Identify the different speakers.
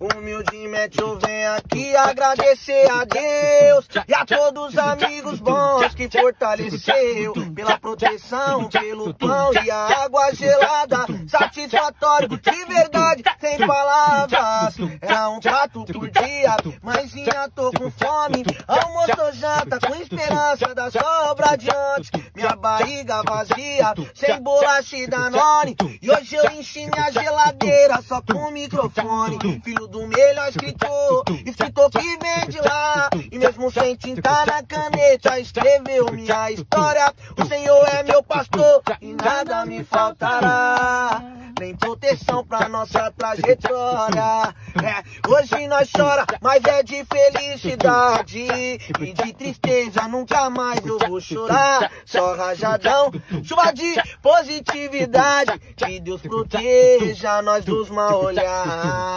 Speaker 1: Humildemente eu venho aqui agradecer a Deus e a todos os amigos bons que fortaleceu pela proteção, pelo pão e a água gelada. Satisfatório de verdade, sem palavras. Era um prato por dia, mãezinha, tô com fome. Almoço janta com esperança da sobra antes. Minha barriga vazia, sem bolacha e danone. E hoje eu enchi minha geladeira só com microfone. Filho do melhor escritor, escritor que vem de lá. E mesmo sem tinta na caneta, escreveu minha história. O Senhor é meu pastor nada me faltará. Nem proteção pra nossa trajetória. É, hoje nós chora, mas é de felicidade. E de tristeza nunca mais eu vou chorar. Só rajadão, chuva de positividade. Que Deus proteja nós dos mal olhar.